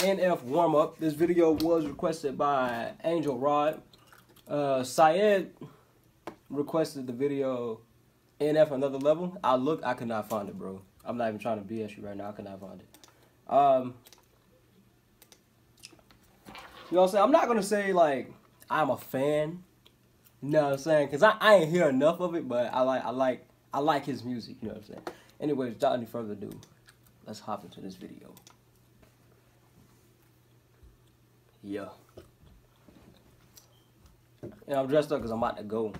NF warm up. This video was requested by Angel Rod. Uh, Syed requested the video NF another level. I look, I could not find it, bro. I'm not even trying to BS you right now. I could not find it. Um, you know what I'm saying? I'm not gonna say like I'm a fan. You know what I'm saying? Cause I, I ain't hear enough of it, but I like I like I like his music. You know what I'm saying? Anyways, without any further ado, let's hop into this video. Yeah. And I'm dressed up because I'm about to go.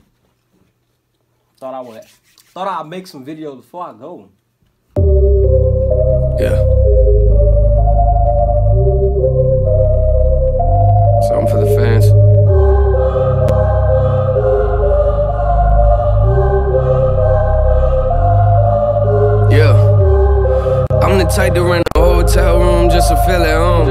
Thought I would. Thought I'd make some videos before I go. Yeah. Something for the fans. Yeah. I'm the type to rent a hotel room just to feel at home.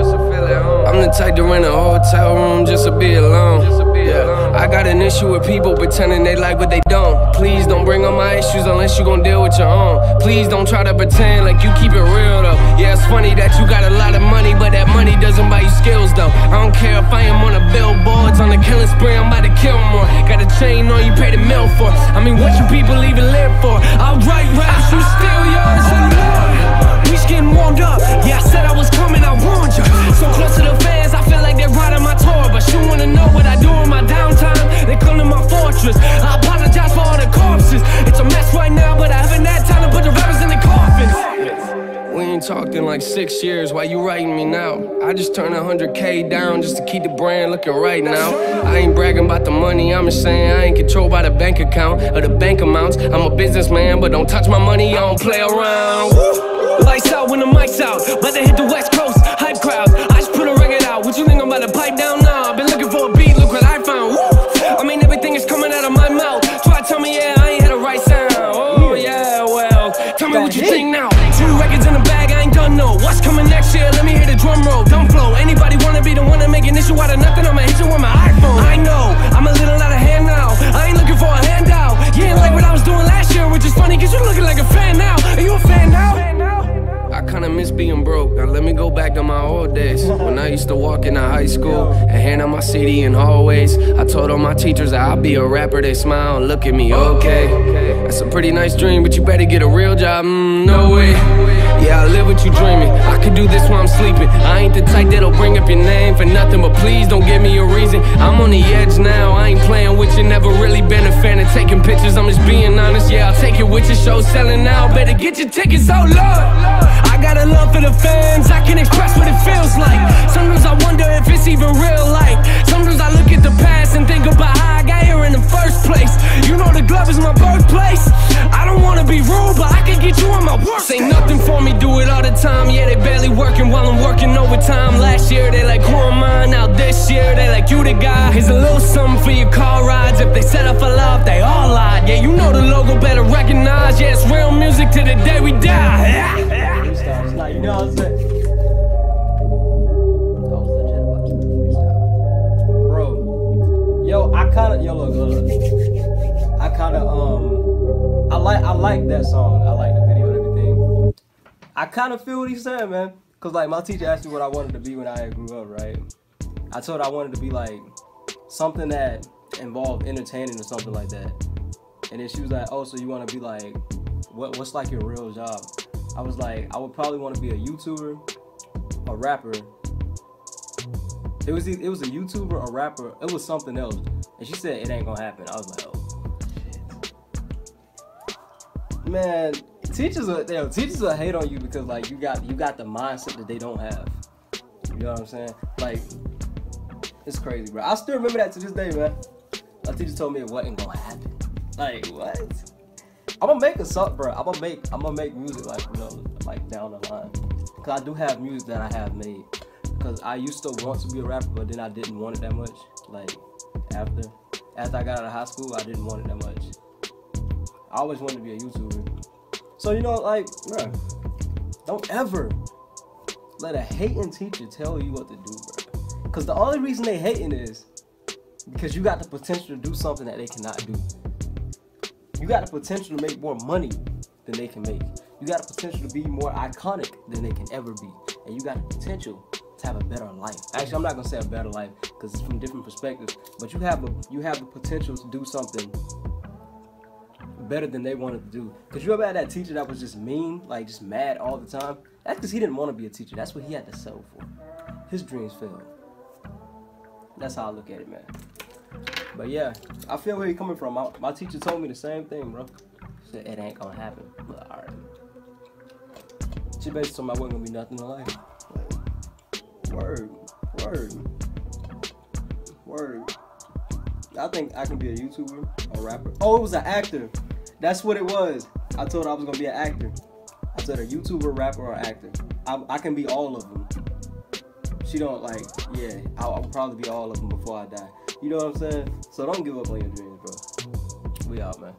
I'm the type to rent a hotel room just to be alone. Yeah. I got an issue with people pretending they like what they don't. Please don't bring up my issues unless you gon' deal with your own. Please don't try to pretend like you keep it real though. Yeah, it's funny that you got a lot of money, but that money doesn't buy you skills though. I don't care if I am on the billboards, on the killing spree, I'm about to kill more. Got a chain on you pay the mill for. I mean, what you people even live for? I'll write raps, you steal yours getting warmed up. Yeah, I said I was coming, I warned you. So close to the fans, I feel like they're riding my tour. But you wanna know what I do in my downtime? They come to my fortress. I apologize for all the corpses. It's a mess right now, but I haven't had time to put the rappers in the coffins. We ain't talked in like six years. Why you writing me now? I just turned 100k down just to keep the brand looking right now. I ain't bragging about the money, I'm just saying I ain't controlled by the bank account or the bank amounts. I'm a businessman, but don't touch my money, I don't play around. Woo! Lights out when the mic's out. To hit the West Coast, kinda miss being broke. Now let me go back to my old days when I used to walk into high school and hand out my CD in hallways. I told all my teachers that I'd be a rapper. They smile and look at me, okay. That's a pretty nice dream, but you better get a real job. Mm, no way. Yeah, I live what you dreaming. I could do this while I'm sleeping. I ain't the type that'll bring up your name for nothing, but please don't give me a reason. I'm on the edge now. I ain't playing with you. Never really been a fan of taking pictures. I'm just being honest. Yeah, I'll take it with your show selling now. Better get your tickets, oh lord. I got a love for the fans. I can express what it feels like. Sometimes I wonder if it's even real. Like sometimes I look at the past and think about how I got here in the first place. You know the glove is my birthplace. I don't wanna be rude, but I can get you on my work. Say nothing for me, do it all the time. Yeah, they barely working while I'm working overtime. Last year they like who am I? Now this year they like you the guy. Here's a little something for your car rides. If they set up for love, they all lied. Yeah, you know the logo better recognize. Yeah, it's real music to the day we die. You know? I was freestyle. Bro, yo, I kinda, yo, look, look, look. I kinda, um, I like, I like that song. I like the video and everything. I kinda feel what he's saying, man. Cause like my teacher asked me what I wanted to be when I grew up, right? I told her I wanted to be like something that involved entertaining or something like that. And then she was like, "Oh, so you want to be like, what? What's like your real job?" I was like, "I would probably want to be a YouTuber, a rapper." It was it was a YouTuber, a rapper. It was something else. And she said it ain't gonna happen. I was like, "Oh, shit." Man, teachers will, yo, teachers will hate on you because like you got you got the mindset that they don't have. You know what I'm saying? Like, it's crazy, bro. I still remember that to this day, man. My teacher told me it wasn't gonna happen. Like what? I'm gonna make a song, bro. I'm gonna make I'm gonna make music like you know like down the line. Cause I do have music that I have made. Cause I used to want to be a rapper, but then I didn't want it that much. Like after after I got out of high school, I didn't want it that much. I always wanted to be a YouTuber. So you know, like, bro, don't ever let a hating teacher tell you what to do, bro. Cause the only reason they hating is because you got the potential to do something that they cannot do. You got the potential to make more money than they can make. You got the potential to be more iconic than they can ever be. And you got the potential to have a better life. Actually, I'm not gonna say a better life because it's from different perspectives. But you have a you have the potential to do something better than they wanted to do. Cause you ever had that teacher that was just mean, like just mad all the time? That's because he didn't want to be a teacher. That's what he had to settle for. His dreams failed. That's how I look at it, man. But yeah, I feel where you're coming from. My, my teacher told me the same thing, bro. She said it ain't gonna happen. But alright. She basically told me I wasn't gonna be nothing in life. Word, word, word. I think I can be a YouTuber, a rapper. Oh, it was an actor. That's what it was. I told her I was gonna be an actor. I said a YouTuber, rapper, or actor. I, I can be all of them. She don't like, yeah. I'll, I'll probably be all of them before I die. You know what I'm saying? So don't give up on your dreams, bro. We out, man.